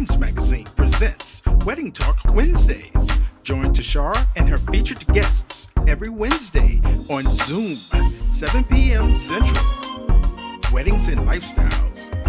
Trends Magazine presents Wedding Talk Wednesdays. Join Tashar and her featured guests every Wednesday on Zoom, 7 p.m. Central. Weddings and lifestyles